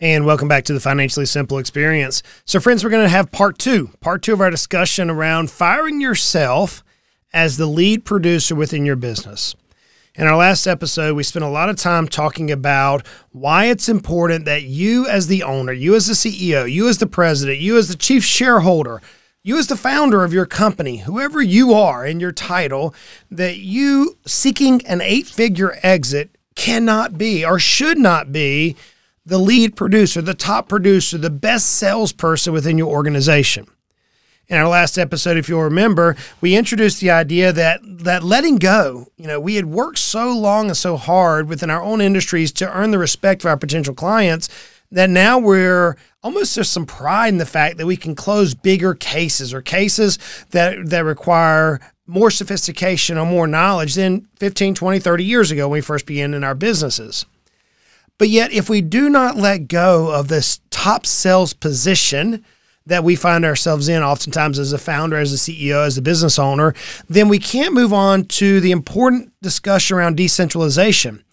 And welcome back to the Financially Simple Experience. So, friends, we're going to have part two, part two of our discussion around firing yourself as the lead producer within your business. In our last episode, we spent a lot of time talking about why it's important that you, as the owner, you as the CEO, you as the president, you as the chief shareholder, you as the founder of your company, whoever you are in your title, that you seeking an eight figure exit cannot be or should not be the lead producer, the top producer, the best salesperson within your organization. In our last episode, if you'll remember, we introduced the idea that that letting go, you know, we had worked so long and so hard within our own industries to earn the respect of our potential clients that now we're almost there's some pride in the fact that we can close bigger cases or cases that that require more sophistication or more knowledge than 15, 20, 30 years ago when we first began in our businesses. But yet, if we do not let go of this top sales position that we find ourselves in, oftentimes as a founder, as a CEO, as a business owner, then we can't move on to the important discussion around decentralization.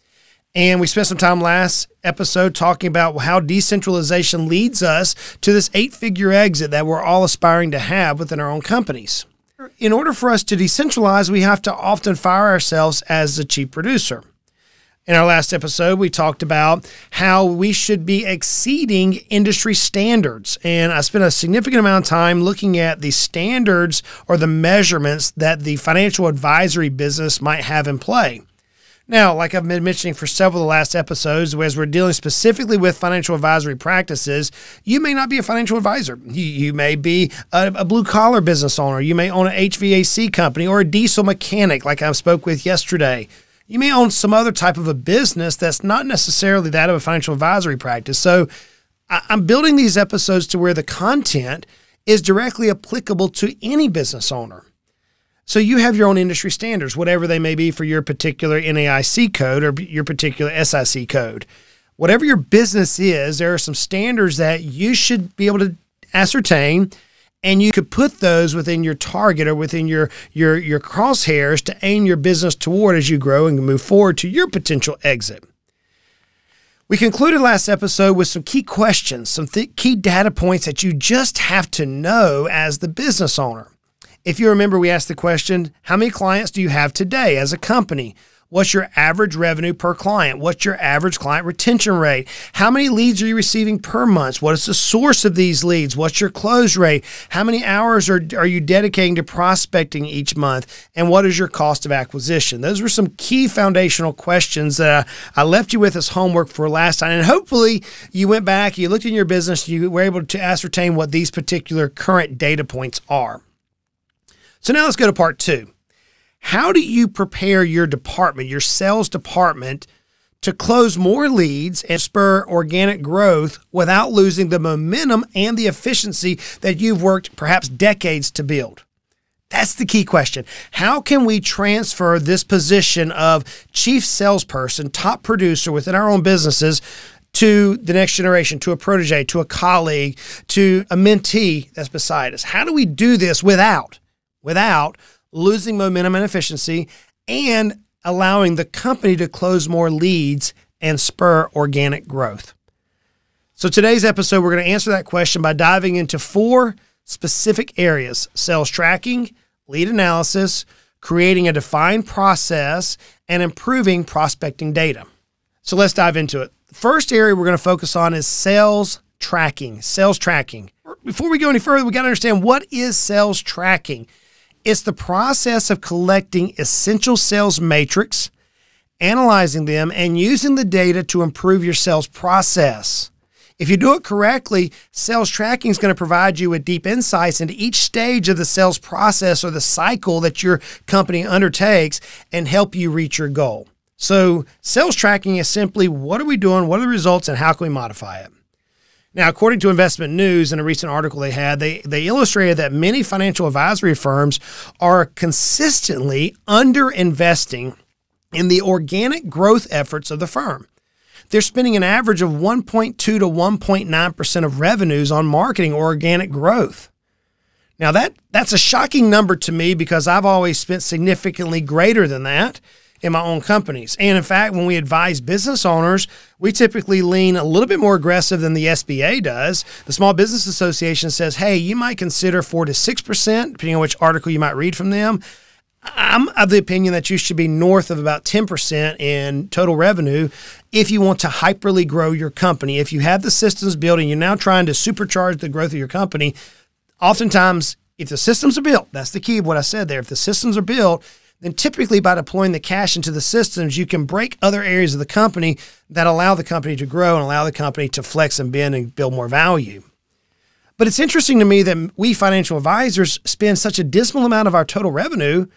And we spent some time last episode talking about how decentralization leads us to this eight figure exit that we're all aspiring to have within our own companies. In order for us to decentralize, we have to often fire ourselves as the chief producer. In our last episode, we talked about how we should be exceeding industry standards. And I spent a significant amount of time looking at the standards or the measurements that the financial advisory business might have in play. Now, like I've been mentioning for several of the last episodes, as we're dealing specifically with financial advisory practices, you may not be a financial advisor. You, you may be a, a blue collar business owner. You may own an HVAC company or a diesel mechanic, like I spoke with yesterday. You may own some other type of a business that's not necessarily that of a financial advisory practice. So I'm building these episodes to where the content is directly applicable to any business owner. So you have your own industry standards, whatever they may be for your particular NAIC code or your particular SIC code. Whatever your business is, there are some standards that you should be able to ascertain and you could put those within your target or within your your your crosshairs to aim your business toward as you grow and move forward to your potential exit. We concluded last episode with some key questions, some key data points that you just have to know as the business owner. If you remember, we asked the question How many clients do you have today as a company? What's your average revenue per client? What's your average client retention rate? How many leads are you receiving per month? What is the source of these leads? What's your close rate? How many hours are, are you dedicating to prospecting each month? And what is your cost of acquisition? Those were some key foundational questions that I left you with as homework for last time. And hopefully you went back, you looked in your business, you were able to ascertain what these particular current data points are. So now let's go to part two. How do you prepare your department, your sales department, to close more leads and spur organic growth without losing the momentum and the efficiency that you've worked perhaps decades to build? That's the key question. How can we transfer this position of chief salesperson, top producer within our own businesses to the next generation, to a protege, to a colleague, to a mentee that's beside us? How do we do this without, without losing momentum and efficiency, and allowing the company to close more leads and spur organic growth. So, today's episode, we're going to answer that question by diving into four specific areas sales tracking, lead analysis, creating a defined process, and improving prospecting data. So, let's dive into it. The first area we're going to focus on is sales tracking. Sales tracking. Before we go any further, we got to understand what is sales tracking. It's the process of collecting essential sales metrics, analyzing them, and using the data to improve your sales process. If you do it correctly, sales tracking is going to provide you with deep insights into each stage of the sales process or the cycle that your company undertakes and help you reach your goal. So, sales tracking is simply what are we doing, what are the results, and how can we modify it? Now, according to Investment News, in a recent article they had, they, they illustrated that many financial advisory firms are consistently underinvesting in the organic growth efforts of the firm. They're spending an average of 1.2 to 1.9% of revenues on marketing or organic growth. Now that that's a shocking number to me because I've always spent significantly greater than that. In my own companies. And in fact, when we advise business owners, we typically lean a little bit more aggressive than the SBA does. The Small Business Association says, hey, you might consider 4 to 6%, depending on which article you might read from them. I'm of the opinion that you should be north of about 10% in total revenue if you want to hyperly grow your company. If you have the systems built and you're now trying to supercharge the growth of your company, oftentimes, if the systems are built, that's the key of what I said there. If the systems are built, then typically by deploying the cash into the systems, you can break other areas of the company that allow the company to grow and allow the company to flex and bend and build more value. But it's interesting to me that we financial advisors spend such a dismal amount of our total revenue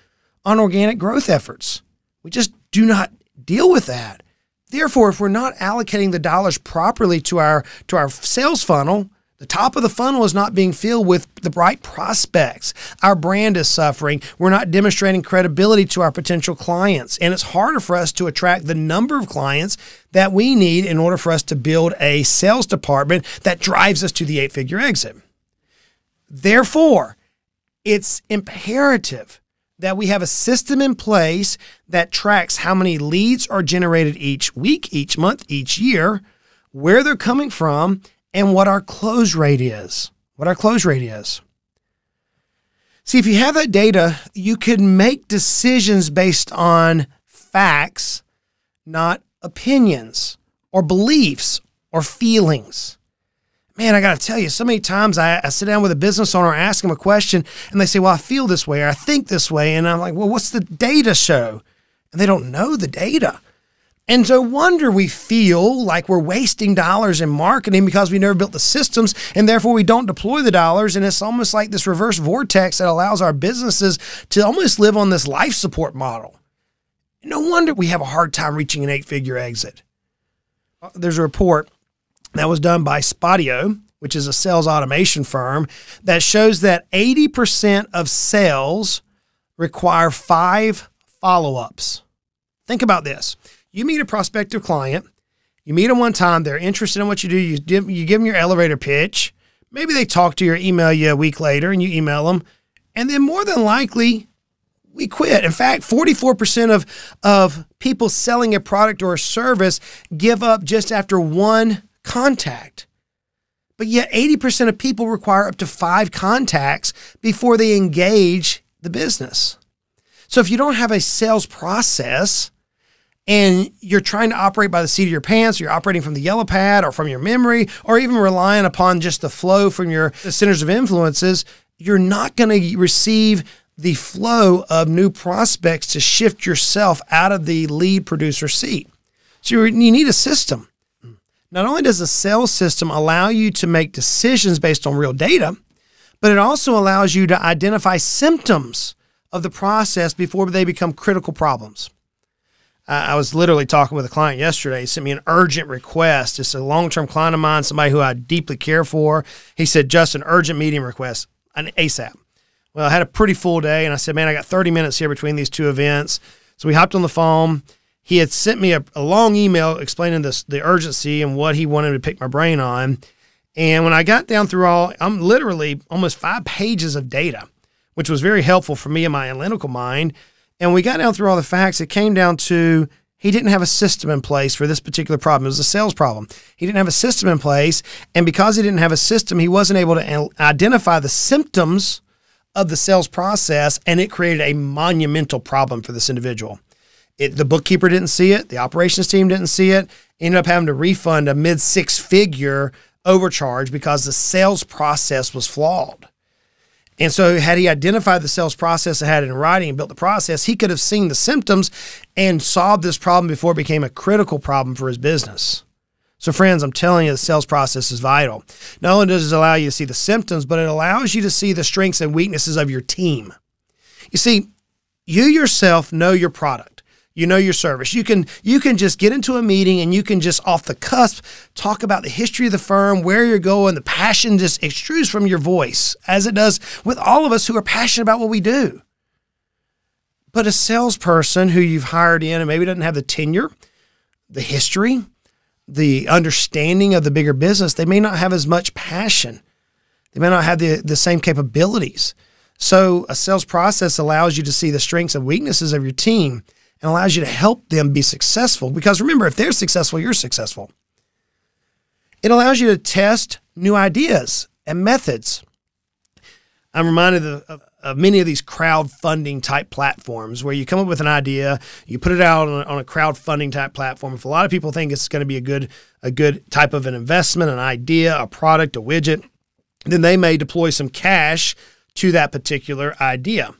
on organic growth efforts. We just do not deal with that. Therefore, if we're not allocating the dollars properly to our to our sales funnel, the top of the funnel is not being filled with the right prospects. Our brand is suffering. We're not demonstrating credibility to our potential clients. And it's harder for us to attract the number of clients that we need in order for us to build a sales department that drives us to the eight figure exit. Therefore, it's imperative that we have a system in place that tracks how many leads are generated each week, each month, each year, where they're coming from, and what our close rate is. What our close rate is. See, if you have that data, you can make decisions based on facts, not opinions or beliefs or feelings man, I got to tell you, so many times I, I, sit down with a business owner, I ask them a question, and they say, well, I feel this way or I think this way. And I'm like, well, what's the data show? And they don't know the data. And no wonder we feel like we're wasting dollars in marketing because we never built the systems and therefore we don't deploy the dollars. And it's almost like this reverse vortex that allows our businesses to almost live on this life support model. No wonder we have a hard time reaching an eight figure exit. Uh, there's a report that was done by Spotio, which is a sales automation firm, that shows that 80% of sales require five follow ups. Think about this you meet a prospective client, you meet them one time, they're interested in what you do, you give, you give them your elevator pitch. Maybe they talk to you or email you a week later and you email them. And then more than likely, we quit. In fact, 44% of, of people selling a product or a service give up just after one contact. But yet, 80% of people require up to five contacts before they engage the business. So, if you don't have a sales process and you're trying to operate by the seat of your pants, or you're operating from the yellow pad or from your memory, or even relying upon just the flow from your centers of influences, you're not going to receive the flow of new prospects to shift yourself out of the lead producer seat. So, you need a system. Not only does the sales system allow you to make decisions based on real data, but it also allows you to identify symptoms of the process before they become critical problems. I was literally talking with a client yesterday. He sent me an urgent request. It's a long term client of mine, somebody who I deeply care for. He said, just an urgent meeting request, an ASAP. Well, I had a pretty full day, and I said, man, I got 30 minutes here between these two events. So we hopped on the phone he had sent me a, a long email explaining this the urgency and what he wanted to pick my brain on. And when I got down through all, I'm literally almost five pages of data, which was very helpful for me and my analytical mind. And we got down through all the facts. It came down to he didn't have a system in place for this particular problem. It was a sales problem. He didn't have a system in place. And because he didn't have a system, he wasn't able to identify the symptoms of the sales process. And it created a monumental problem for this individual. It, the bookkeeper didn't see it. The operations team didn't see it. Ended up having to refund a mid six figure overcharge because the sales process was flawed. And so, had he identified the sales process and had it in writing and built the process, he could have seen the symptoms and solved this problem before it became a critical problem for his business. So, friends, I'm telling you, the sales process is vital. Not only does it allow you to see the symptoms, but it allows you to see the strengths and weaknesses of your team. You see, you yourself know your product you know your service. You can you can just get into a meeting and you can just off the cusp talk about the history of the firm, where you're going. The passion just extrudes from your voice, as it does with all of us who are passionate about what we do. But a salesperson who you've hired in and maybe doesn't have the tenure, the history, the understanding of the bigger business, they may not have as much passion. They may not have the, the same capabilities. So a sales process allows you to see the strengths and weaknesses of your team and allows you to help them be successful. Because remember, if they're successful, you're successful. It allows you to test new ideas and methods. I'm reminded of, of, many of these crowdfunding type platforms where you come up with an idea, you put it out on a, on a crowdfunding type platform. If a lot of people think it's going to be a good a good type of an investment, an idea, a product, a widget, then they may deploy some cash to that particular idea.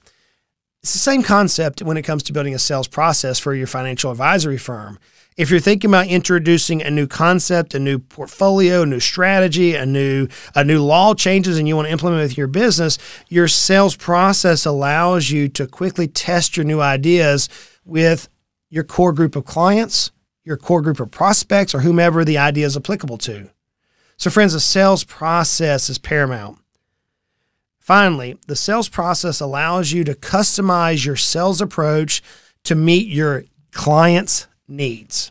It's the same concept when it comes to building a sales process for your financial advisory firm. If you're thinking about introducing a new concept, a new portfolio, a new strategy, a new a new law changes and you want to implement with your business, your sales process allows you to quickly test your new ideas with your core group of clients, your core group of prospects, or whomever the idea is applicable to. So, friends, the sales process is paramount. Finally, the sales process allows you to customize your sales approach to meet your client's needs.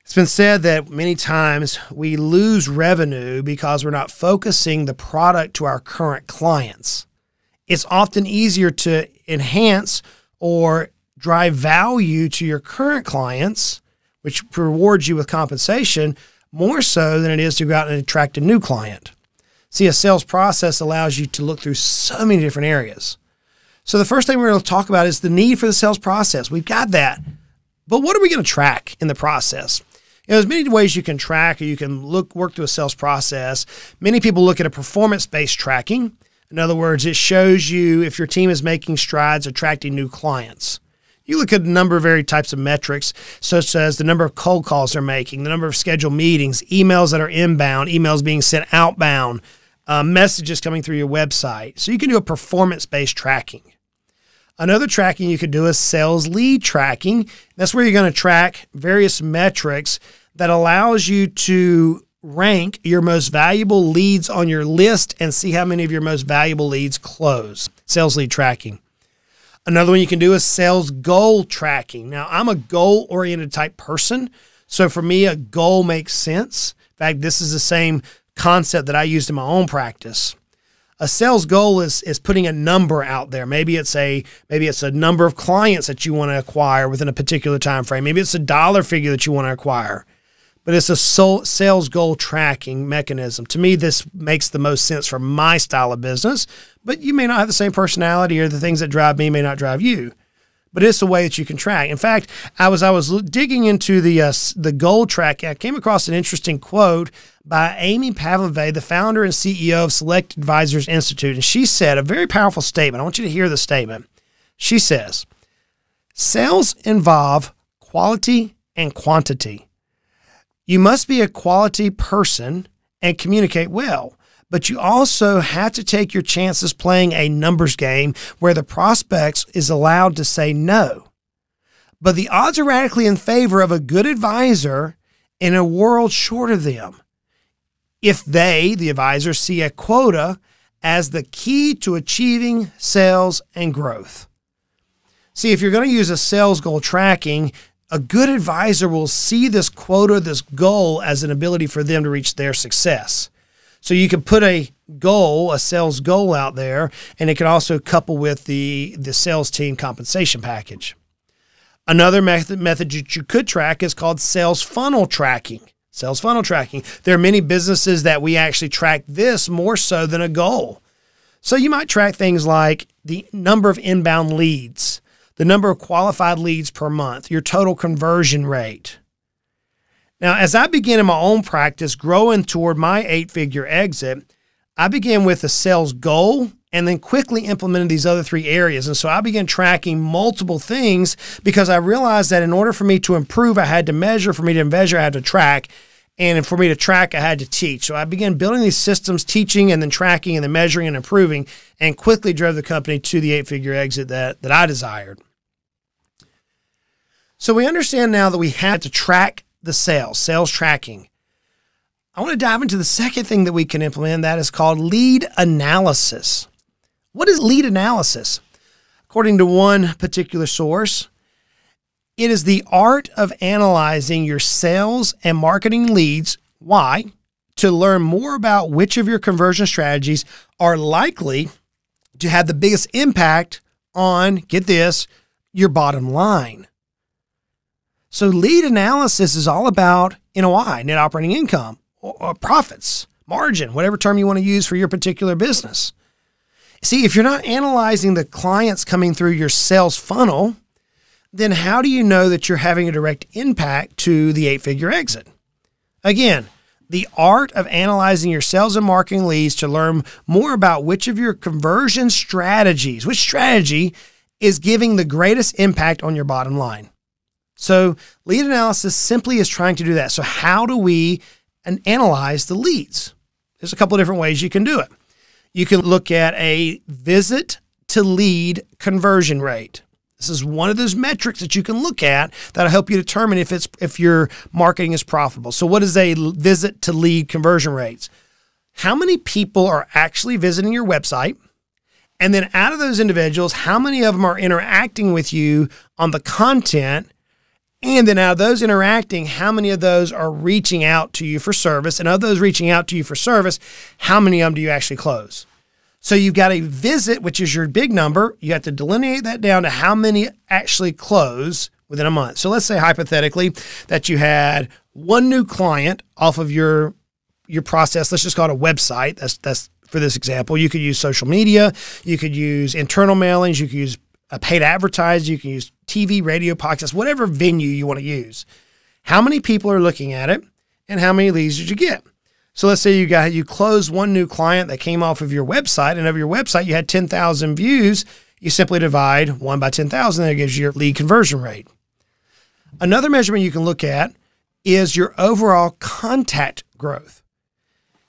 It's been said that many times we lose revenue because we're not focusing the product to our current clients. It's often easier to enhance or drive value to your current clients, which rewards you with compensation, more so than it is to go out and attract a new client. See, a sales process allows you to look through so many different areas. So, the first thing we're going to talk about is the need for the sales process. We've got that. But what are we going to track in the process? You know, there's many ways you can track or you can look work through a sales process. Many people look at a performance-based tracking. In other words, it shows you if your team is making strides attracting new clients. You look at a number of varied types of metrics, such as the number of cold calls they're making, the number of scheduled meetings, emails that are inbound, emails being sent outbound, uh, messages coming through your website. So you can do a performance based tracking. Another tracking you could do is sales lead tracking. That's where you're going to track various metrics that allows you to rank your most valuable leads on your list and see how many of your most valuable leads close. Sales lead tracking. Another one you can do is sales goal tracking. Now, I'm a goal oriented type person. So for me, a goal makes sense. In fact, this is the same concept that I used in my own practice. A sales goal is is putting a number out there. Maybe it's a maybe it's a number of clients that you want to acquire within a particular time frame. Maybe it's a dollar figure that you want to acquire. But it's a sales goal tracking mechanism. To me, this makes the most sense for my style of business. But you may not have the same personality, or the things that drive me may not drive you but it's a way that you can track. In fact, I was I was digging into the uh, the goal track. I came across an interesting quote by Amy Parvaneh, the founder and CEO of Select Advisors Institute, and she said a very powerful statement. I want you to hear the statement. She says, "Sales involve quality and quantity. You must be a quality person and communicate well." But you also have to take your chances playing a numbers game where the prospects is allowed to say no. But the odds are radically in favor of a good advisor in a world short of them. If they, the advisor, see a quota as the key to achieving sales and growth. See, if you're going to use a sales goal tracking, a good advisor will see this quota, this goal, as an ability for them to reach their success. So you can put a goal, a sales goal out there, and it can also couple with the, the sales team compensation package. Another method, method that you could track is called sales funnel tracking. Sales funnel tracking. There are many businesses that we actually track this more so than a goal. So you might track things like the number of inbound leads, the number of qualified leads per month, your total conversion rate, now, as I began in my own practice growing toward my eight figure exit, I began with a sales goal and then quickly implemented these other three areas. And so I began tracking multiple things because I realized that in order for me to improve, I had to measure. For me to measure, I had to track. And for me to track, I had to teach. So I began building these systems, teaching and then tracking and then measuring and improving, and quickly drove the company to the eight figure exit that, that I desired. So we understand now that we had to track the sales, sales tracking. I want to dive into the second thing that we can implement that is called lead analysis. What is lead analysis? According to one particular source, it is the art of analyzing your sales and marketing leads. Why? To learn more about which of your conversion strategies are likely to have the biggest impact on, get this, your bottom line. So, lead analysis is all about NOI, net operating income, or, profits, margin, whatever term you want to use for your particular business. See, if you're not analyzing the clients coming through your sales funnel, then how do you know that you're having a direct impact to the eight figure exit? Again, the art of analyzing your sales and marketing leads to learn more about which of your conversion strategies, which strategy is giving the greatest impact on your bottom line. So, lead analysis simply is trying to do that. So, how do we analyze the leads? There's a couple of different ways you can do it. You can look at a visit to lead conversion rate. This is one of those metrics that you can look at that'll help you determine if it's if your marketing is profitable. So what is a visit to lead conversion rates? How many people are actually visiting your website? And then out of those individuals, how many of them are interacting with you on the content? And then out of those interacting, how many of those are reaching out to you for service? And of those reaching out to you for service, how many of them do you actually close? So you've got a visit, which is your big number. You have to delineate that down to how many actually close within a month. So let's say hypothetically that you had one new client off of your your process. Let's just call it a website. That's that's for this example. You could use social media. You could use internal mailings. You could use a paid advertising. You can use TV, radio, podcasts, whatever venue you want to use. How many people are looking at it, and how many leads did you get? So let's say you got you closed one new client that came off of your website, and of your website you had 10,000 views. You simply divide one by 10,000, that gives you your lead conversion rate. Another measurement you can look at is your overall contact growth.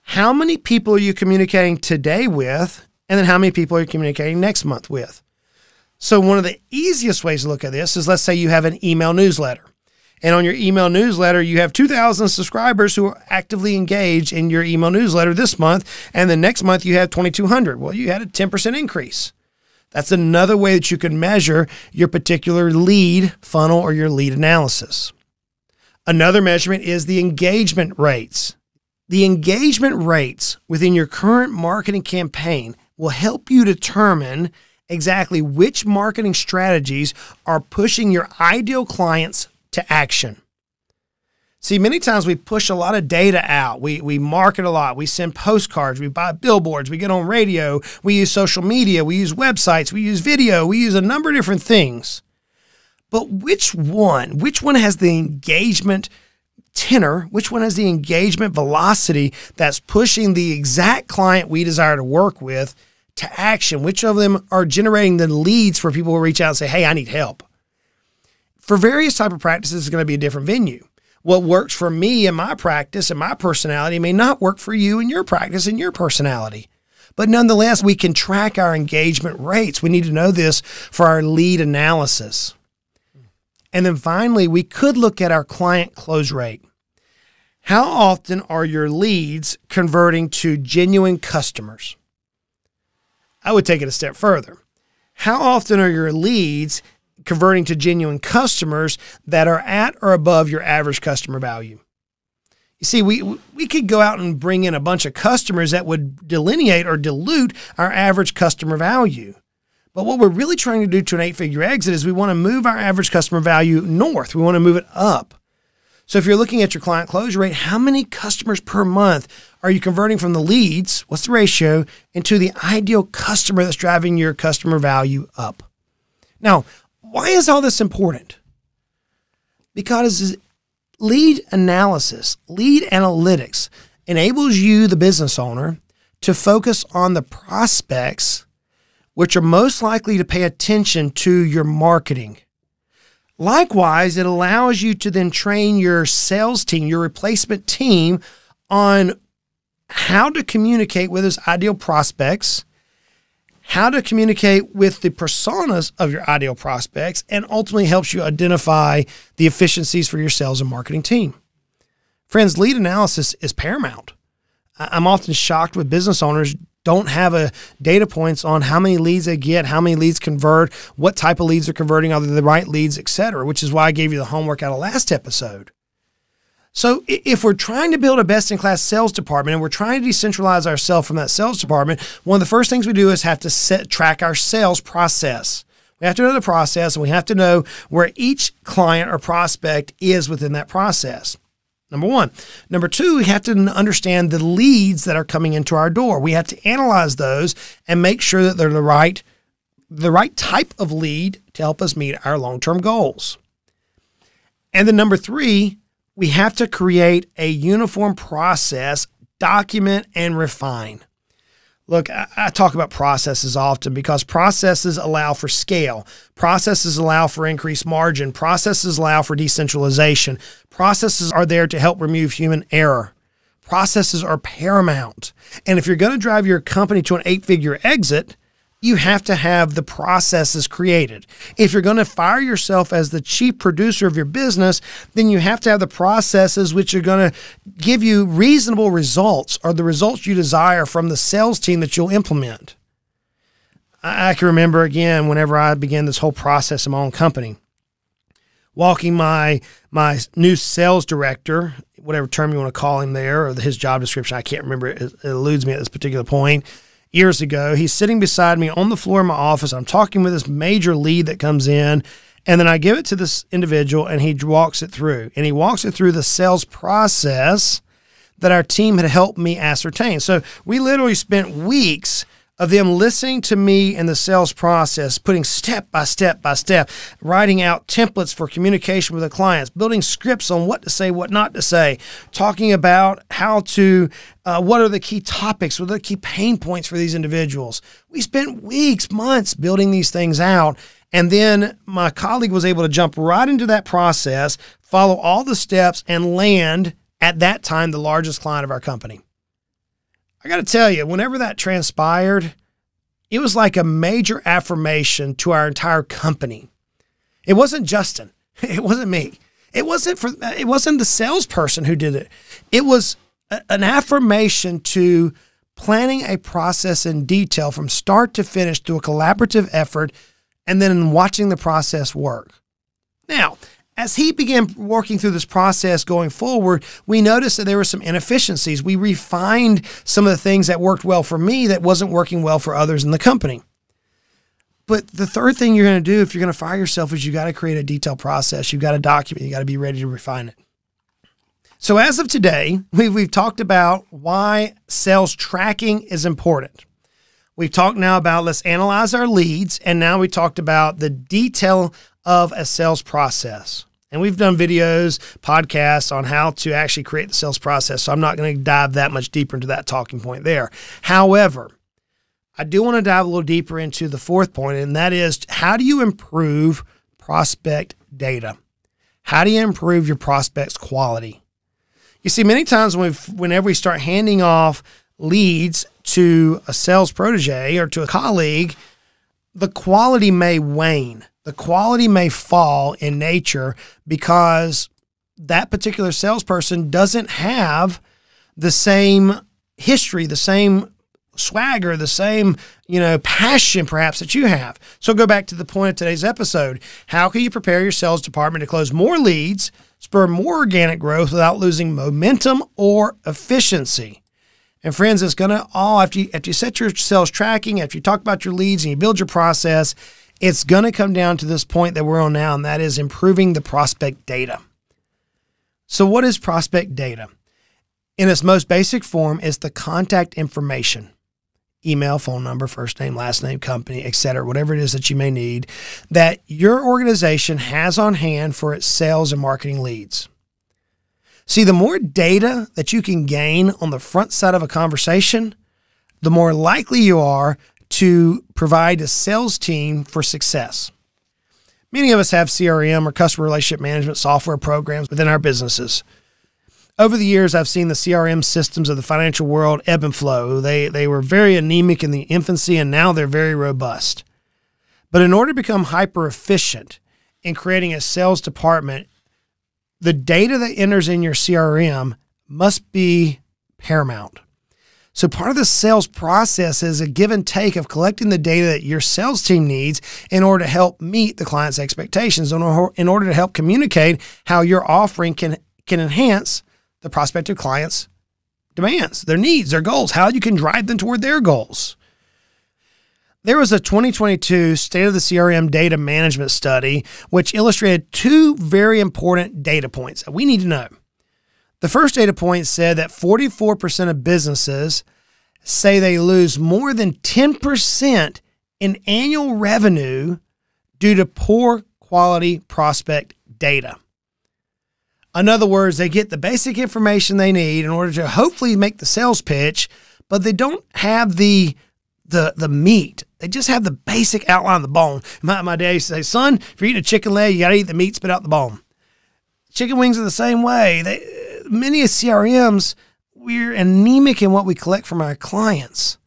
How many people are you communicating today with, and then how many people are you communicating next month with? So, one of the easiest ways to look at this is let's say you have an email newsletter. And on your email newsletter, you have 2,000 subscribers who are actively engaged in your email newsletter this month. And the next month, you have 2,200. Well, you had a 10% increase. That's another way that you can measure your particular lead funnel or your lead analysis. Another measurement is the engagement rates. The engagement rates within your current marketing campaign will help you determine exactly which marketing strategies are pushing your ideal clients to action. See, many times we push a lot of data out. We, we market a lot. We send postcards. We buy billboards. We get on radio. We use social media. We use websites. We use video. We use a number of different things. But which one, which one has the engagement tenor? Which one has the engagement velocity that's pushing the exact client we desire to work with to action? Which of them are generating the leads for people to reach out and say, hey, I need help? For various type of practices, it's going to be a different venue. What works for me and my practice and my personality may not work for you and your practice and your personality. But nonetheless, we can track our engagement rates. We need to know this for our lead analysis. And then finally, we could look at our client close rate. How often are your leads converting to genuine customers? I would take it a step further. How often are your leads converting to genuine customers that are at or above your average customer value. You see, we we could go out and bring in a bunch of customers that would delineate or dilute our average customer value. But what we're really trying to do to an eight-figure exit is we want to move our average customer value north. We want to move it up. So if you're looking at your client closure rate, how many customers per month are you converting from the leads? What's the ratio into the ideal customer that's driving your customer value up? Now, why is all this important? Because lead analysis, lead analytics enables you, the business owner, to focus on the prospects which are most likely to pay attention to your marketing. Likewise, it allows you to then train your sales team, your replacement team on how to communicate with those ideal prospects how to communicate with the personas of your ideal prospects, and ultimately helps you identify the efficiencies for your sales and marketing team. Friends, lead analysis is paramount. I'm often shocked with business owners don't have a data points on how many leads they get, how many leads convert, what type of leads are converting, are they the right leads, et cetera, which is why I gave you the homework out of last episode. So if we're trying to build a best-in-class sales department and we're trying to decentralize ourselves from that sales department, one of the first things we do is have to set track our sales process. We have to know the process and we have to know where each client or prospect is within that process. Number one. Number two, we have to understand the leads that are coming into our door. We have to analyze those and make sure that they're the right, the right type of lead to help us meet our long-term goals. And then number three, we have to create a uniform process, document and refine. Look, I, I, talk about processes often because processes allow for scale. Processes allow for increased margin. Processes allow for decentralization. Processes are there to help remove human error. Processes are paramount. And if you're going to drive your company to an eight figure exit, you have to have the processes created. If you're going to fire yourself as the chief producer of your business, then you have to have the processes which are going to give you reasonable results or the results you desire from the sales team that you'll implement. I, can remember again whenever I began this whole process in my own company, walking my my new sales director, whatever term you want to call him there, or his job description, I can't remember. It, it eludes me at this particular point years ago. He's sitting beside me on the floor of my office. I'm talking with this major lead that comes in. And then I give it to this individual and he walks it through. And he walks it through the sales process that our team had helped me ascertain. So we literally spent weeks of them listening to me in the sales process, putting step by step by step, writing out templates for communication with the clients, building scripts on what to say, what not to say, talking about how to, uh, what are the key topics, what are the key pain points for these individuals. We spent weeks, months building these things out. And then my colleague was able to jump right into that process, follow all the steps, and land at that time the largest client of our company. I got to tell you, whenever that transpired, it was like a major affirmation to our entire company. It wasn't Justin. It wasn't me. It wasn't for it wasn't the salesperson who did it. It was a, an affirmation to planning a process in detail from start to finish through a collaborative effort and then watching the process work. Now, as he began working through this process going forward, we noticed that there were some inefficiencies. We refined some of the things that worked well for me that wasn't working well for others in the company. But the third thing you're going to do if you're going to fire yourself is you got to create a detailed process. You've got to document, you got to be ready to refine it. So, as of today, we've, we've talked about why sales tracking is important. We've talked now about let's analyze our leads, and now we talked about the detail of a sales process. And we've done videos, podcasts on how to actually create the sales process. So I'm not going to dive that much deeper into that talking point there. However, I do want to dive a little deeper into the fourth point, and that is how do you improve prospect data? How do you improve your prospects' quality? You see, many times when whenever we start handing off leads to a sales protege or to a colleague, the quality may wane the quality may fall in nature because that particular salesperson doesn't have the same history, the same swagger, the same, you know, passion perhaps that you have. So go back to the point of today's episode. How can you prepare your sales department to close more leads, spur more organic growth without losing momentum or efficiency? And friends, it's going to all after you, after you set your sales tracking, after you talk about your leads and you build your process, it's going to come down to this point that we're on now, and that is improving the prospect data. So, what is prospect data? In its most basic form, is the contact information email, phone number, first name, last name, company, etc., whatever it is that you may need that your organization has on hand for its sales and marketing leads. See, the more data that you can gain on the front side of a conversation, the more likely you are to provide a sales team for success. Many of us have CRM or customer relationship management software programs within our businesses. Over the years, I've seen the CRM systems of the financial world ebb and flow. They, they were very anemic in the infancy, and now they're very robust. But in order to become hyper efficient in creating a sales department, the data that enters in your CRM must be paramount. So part of the sales process is a give and take of collecting the data that your sales team needs in order to help meet the client's expectations, in order to help communicate how your offering can can enhance the prospective client's demands, their needs, their goals, how you can drive them toward their goals. There was a 2022 State of the CRM Data Management Study which illustrated two very important data points that we need to know. The first data point said that 44% of businesses say they lose more than 10% in annual revenue due to poor quality prospect data. In other words, they get the basic information they need in order to hopefully make the sales pitch, but they don't have the the the meat. They just have the basic outline of the bone. My, my dad used to say, son, if you're eating a chicken leg, you got to eat the meat, spit out the bone. Chicken wings are the same way. They, many of CRMs, we're anemic in what we collect from our clients.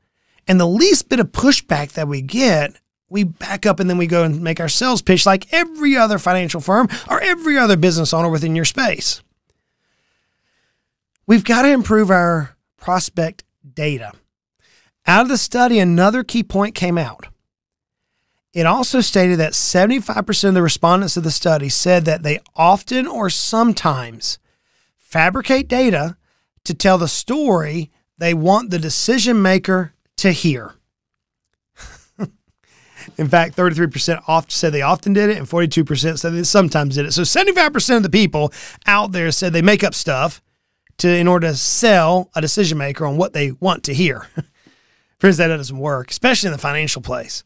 And the least bit of pushback that we get, we back up and then we go and make our sales pitch like every other financial firm or every other business owner within your space. We've got to improve our prospect data. Out of the study, another key point came out. It also stated that 75% of the respondents of the study said that they often or sometimes fabricate data to tell the story they want the decision maker to hear. In fact, 33% often said they often did it, and 42% said they sometimes did it. So 75% of the people out there said they make up stuff to in order to sell a decision maker on what they want to hear. Friends, that doesn't work, especially in the financial place.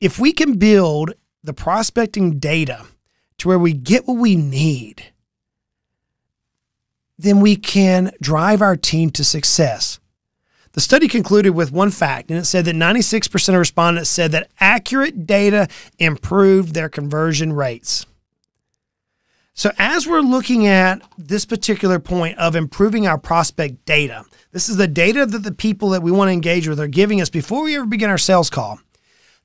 If we can build the prospecting data to where we get what we need, then we can drive our team to success. The study concluded with one fact, and it said that 96% of respondents said that accurate data improved their conversion rates. So, as we're looking at this particular point of improving our prospect data, this is the data that the people that we want to engage with are giving us before we ever begin our sales call.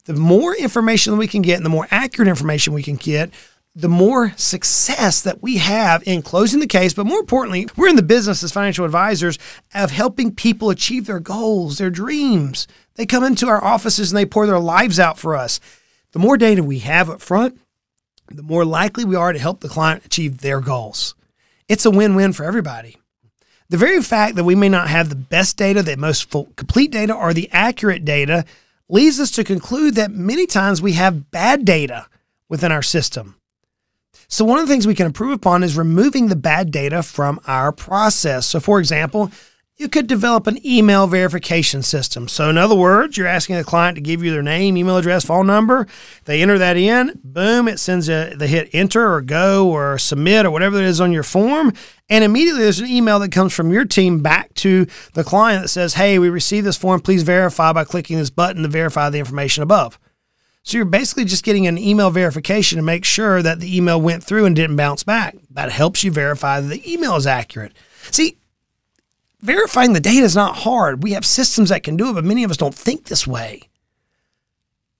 The more information we can get and the more accurate information we can get, the more success that we have in closing the case. But more importantly, we're in the business as financial advisors of helping people achieve their goals, their dreams. They come into our offices and they pour their lives out for us. The more data we have up front, the more likely we are to help the client achieve their goals. It's a win win for everybody. The very fact that we may not have the best data, the most full, complete data, or the accurate data leads us to conclude that many times we have bad data within our system. So, one of the things we can improve upon is removing the bad data from our process. So, for example, you could develop an email verification system. So, in other words, you're asking the client to give you their name, email address, phone number. They enter that in, boom, it sends a, they hit enter or go or submit or whatever it is on your form. And immediately there's an email that comes from your team back to the client that says, Hey, we received this form. Please verify by clicking this button to verify the information above. So, you're basically just getting an email verification to make sure that the email went through and didn't bounce back. That helps you verify that the email is accurate. See, verifying the data is not hard. We have systems that can do it, but many of us don't think this way.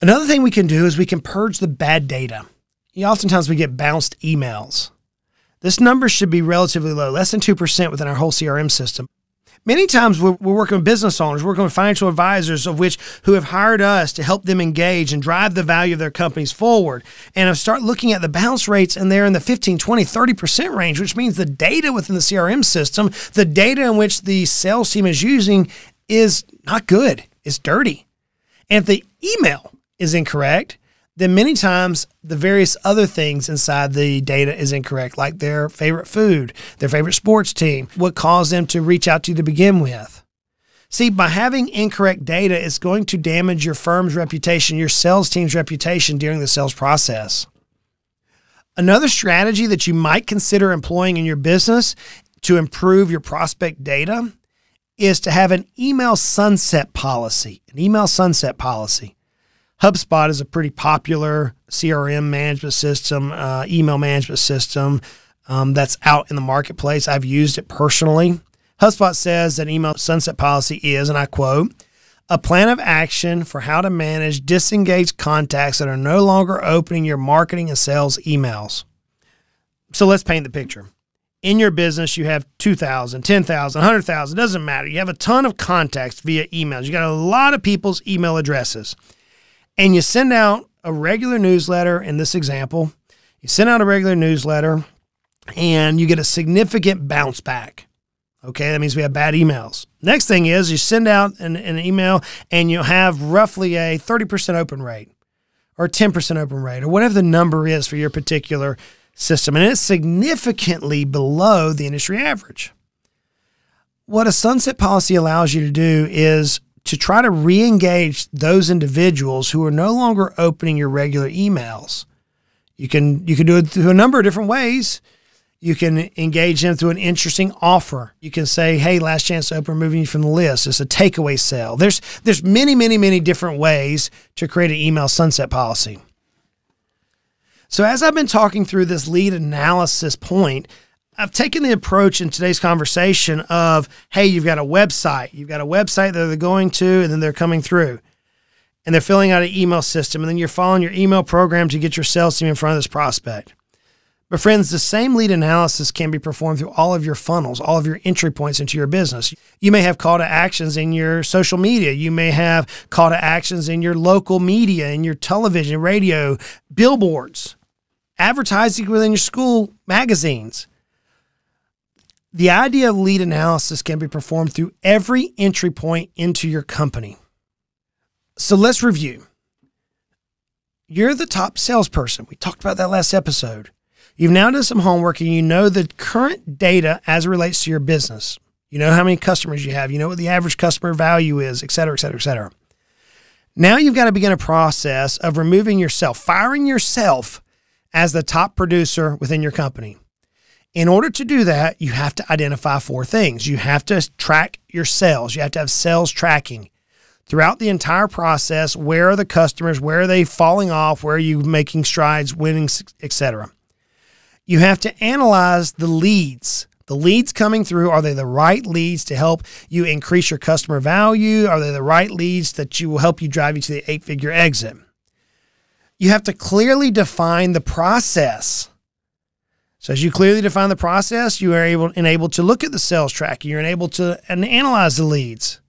Another thing we can do is we can purge the bad data. You know, oftentimes we get bounced emails. This number should be relatively low, less than 2% within our whole CRM system. Many times we're, we're, working with business owners, working with financial advisors of which who have hired us to help them engage and drive the value of their companies forward. And I start looking at the bounce rates and they're in the 15, 20, 30% range, which means the data within the CRM system, the data in which the sales team is using is not good. It's dirty. And if the email is incorrect, then many times the various other things inside the data is incorrect, like their favorite food, their favorite sports team, what caused them to reach out to you to begin with. See, by having incorrect data, it's going to damage your firm's reputation, your sales team's reputation during the sales process. Another strategy that you might consider employing in your business to improve your prospect data is to have an email sunset policy. An email sunset policy. HubSpot is a pretty popular CRM management system, uh, email management system um, that's out in the marketplace. I've used it personally. HubSpot says that email sunset policy is, and I quote, a plan of action for how to manage disengaged contacts that are no longer opening your marketing and sales emails. So let's paint the picture. In your business, you have 2,000, 10,000, 100,000, doesn't matter. You have a ton of contacts via emails. You got a lot of people's email addresses and you send out a regular newsletter in this example, you send out a regular newsletter and you get a significant bounce back. Okay, that means we have bad emails. Next thing is you send out an, an email and you have roughly a 30% open rate or 10% open rate or whatever the number is for your particular system. And it's significantly below the industry average. What a sunset policy allows you to do is to try to re engage those individuals who are no longer opening your regular emails. You can, you can do it through a number of different ways. You can engage them through an interesting offer. You can say, "Hey, last chance to open, removing you from the list." It's a takeaway sale. There's there's many, many, many different ways to create an email sunset policy. So as I've been talking through this lead analysis point, I've taken the approach in today's conversation of, "Hey, you've got a website. You've got a website that they're going to, and then they're coming through." And they're filling out an email system, and then you're following your email program to get your sales team in front of this prospect. But, friends, the same lead analysis can be performed through all of your funnels, all of your entry points into your business. You may have call to actions in your social media. You may have call to actions in your local media, in your television, radio, billboards, advertising within your school magazines. The idea of lead analysis can be performed through every entry point into your company. So let's review. You're the top salesperson. We talked about that last episode. You've now done some homework and you know the current data as it relates to your business. You know how many customers you have. You know what the average customer value is, et cetera, et cetera, et cetera. Now you've got to begin a process of removing yourself, firing yourself as the top producer within your company. In order to do that, you have to identify four things. You have to track your sales. You have to have sales tracking throughout the entire process. Where are the customers? Where are they falling off? Where are you making strides, winning, etc you have to analyze the leads. The leads coming through, are they the right leads to help you increase your customer value? Are they the right leads that you will help you drive you to the eight figure exit? You have to clearly define the process. So as you clearly define the process, you are able enabled to look at the sales tracking. You're able to and analyze the leads.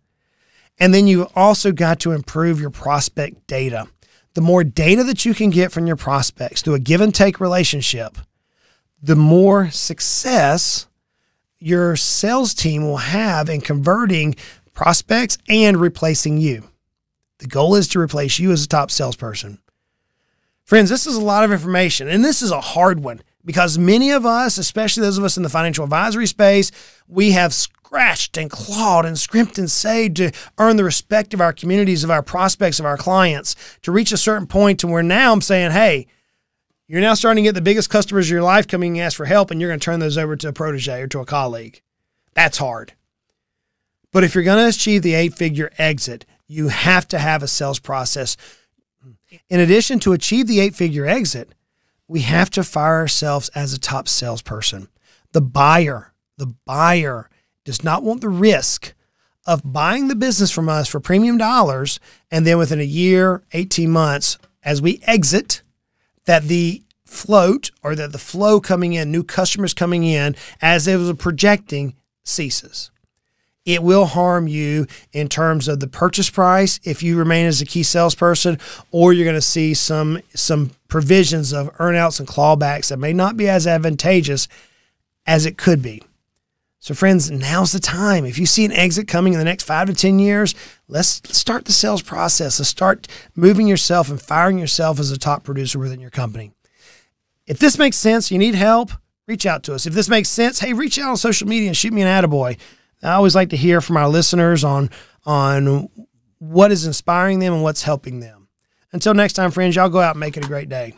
And then you also got to improve your prospect data. The more data that you can get from your prospects through a give and take relationship, the more success your sales team will have in converting prospects and replacing you. The goal is to replace you as a top salesperson. Friends, this is a lot of information, and this is a hard one because many of us, especially those of us in the financial advisory space, we have scratched and clawed and scrimped and saved to earn the respect of our communities, of our prospects, of our clients, to reach a certain point to where now I'm saying, hey, you're now starting to get the biggest customers of your life coming and ask for help, and you're going to turn those over to a protege or to a colleague. That's hard. But if you're going to achieve the eight figure exit, you have to have a sales process. In addition to achieve the eight figure exit, we have to fire ourselves as a top salesperson. The buyer, the buyer does not want the risk of buying the business from us for premium dollars and then within a year, 18 months, as we exit, that the float or that the flow coming in, new customers coming in, as it was projecting, ceases. It will harm you in terms of the purchase price if you remain as a key salesperson, or you're going to see some some provisions of earnouts and clawbacks that may not be as advantageous as it could be. So, friends, now's the time. If you see an exit coming in the next five to 10 years, let's start the sales process. Let's start moving yourself and firing yourself as a top producer within your company. If this makes sense, you need help, reach out to us. If this makes sense, hey, reach out on social media and shoot me an attaboy. I always like to hear from our listeners on, on what is inspiring them and what's helping them. Until next time, friends, y'all go out and make it a great day.